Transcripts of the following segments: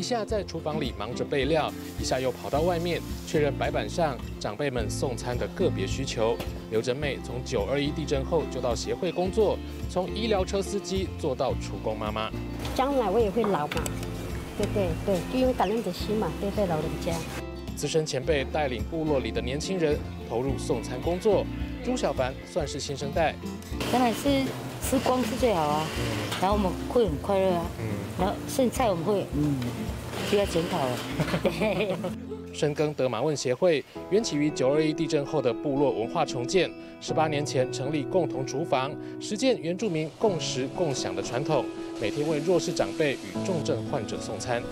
一下在厨房里忙着备料，一下又跑到外面确认白板上长辈们送餐的个别需求。刘真妹从九二一地震后就到协会工作，从医疗车司机做到厨工妈妈。将来我也会老嘛，对对对，就用感恩的心嘛，对待老人家。资深前辈带领部落里的年轻人投入送餐工作，朱小凡算是新生代。当然是吃光是最好啊，然后我们会很快乐啊。嗯。然后剩菜我们会嗯，就要检讨了。深耕德马问协会缘起于九二一地震后的部落文化重建，十八年前成立共同厨房，实践原住民共食共享的传统，每天为弱势长辈与重症患者送餐。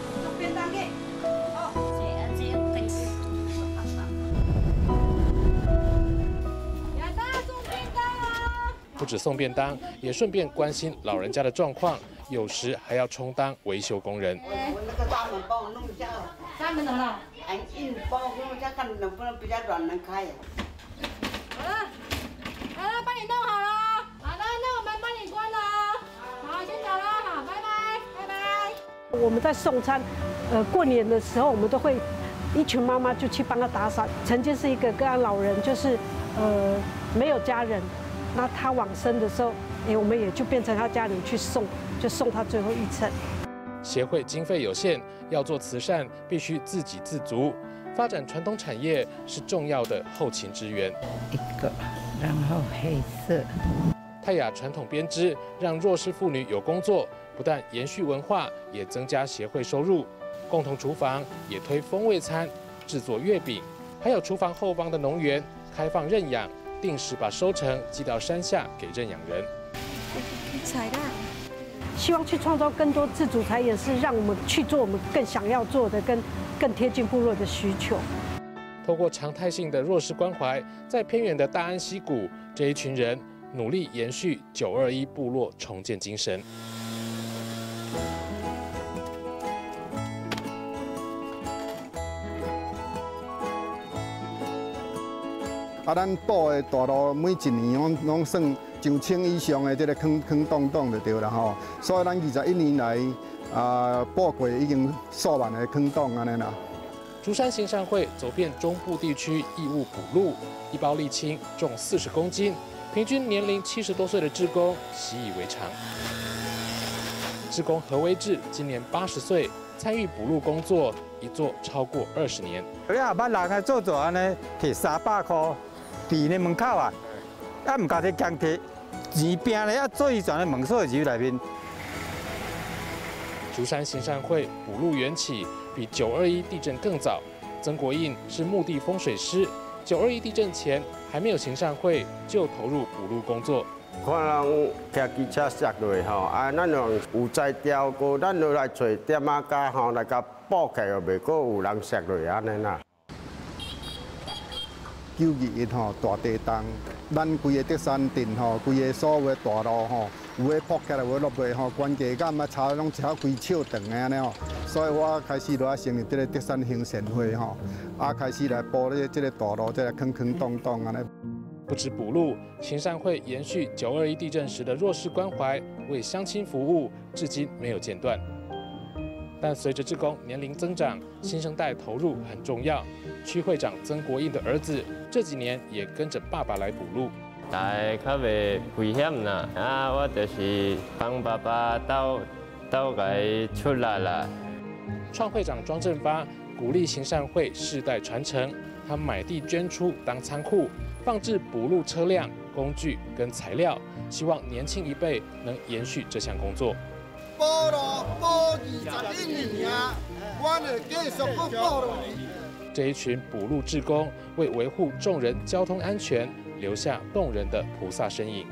不止送便当，也顺便关心老人家的状况，有时还要充当维修工人。我那个闸门帮我弄一下，闸门怎么了？哎，硬帮我弄一下，看能不能比较软能开。好了，好了，帮你弄好了。好了，那我们帮你关了。好，先走了，好，拜拜，拜拜。我们在送餐，呃，过年的时候我们都会一群妈妈就去帮他打扫。曾经是一个个案老人，就是呃没有家人。那他往生的时候，哎，我们也就变成他家里去送，就送他最后一程。协会经费有限，要做慈善必须自给自足，发展传统产业是重要的后勤支援。一个，然后黑色。泰雅传统编织让弱势妇女有工作，不但延续文化，也增加协会收入。共同厨房也推风味餐，制作月饼，还有厨房后方的农园开放认养。定时把收成寄到山下给认养人。希望去创造更多自主财也是让我们去做我们更想要做的，跟更贴近部落的需求。透过常态性的弱势关怀，在偏远的大安溪谷，这一群人努力延续九二一部落重建精神。啊，咱补的大路每一年拢拢算上千以上的这个坑坑洞洞就对了吼。所以咱二十一年来啊，补过已经数万的坑洞安尼啦。竹山行善会走遍中部地区义务补路，一包沥青重四十公斤，平均年龄七十多岁的志工习以为常。志工何威志今年八十岁，参与补路工作一做超过二十年。你下班人来做做安尼，摕三百块。伫咧门口啊，啊唔家己扛摕钱拼咧，啊做一转咧门锁入内面。竹山行善会补路缘起比九二一地震更早，曾国印是墓地风水师，九二一地震前还没有行善会就投入补路工作。看人骑机车摔落吼，啊咱用有在调过，咱落来找点啊家吼来甲补起，又袂过有人摔落安尼啦。九二一吼大地震，咱规个德山镇吼，规个所有的大路吼，有诶破起来，有落落吼，关节杆啊，差拢超规尺长诶安尼吼。所以我开始来成立这个德山行善会吼，啊开始来补咧这个大路，这个坑坑洞洞安尼。不止补路，行善会延续九二一地震时的弱势关怀，为乡亲服务，至今没有间断。但随着职工年龄增长，新生代投入很重要。区会长曾国印的儿子这几年也跟着爸爸来补路。大较袂危险啦，啊，我就是帮爸爸到到来出来了。创会长庄振发鼓励行善会世代传承，他买地捐出当仓库，放置补路车辆、工具跟材料，希望年轻一辈能延续这项工作。这一群补路志工为维护众人交通安全，留下动人的菩萨身影。